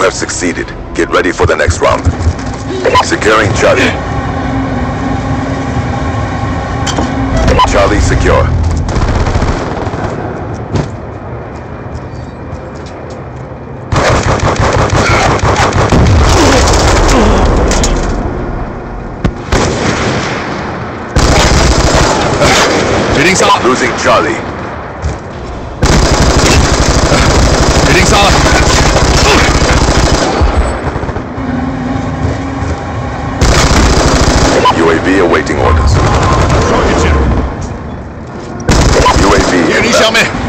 Have succeeded. Get ready for the next round. Securing Charlie. Charlie secure. Hitting solid. Losing Charlie. Hitting solid. me.